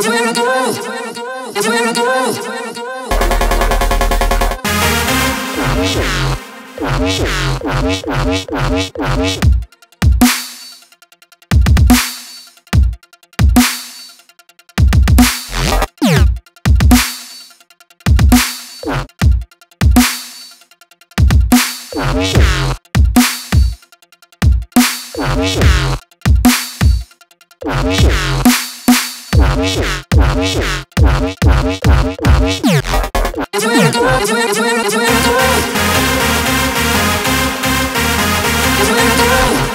Everywhere I go, I go. Everywhere, everywhere I go. Everywhere I go.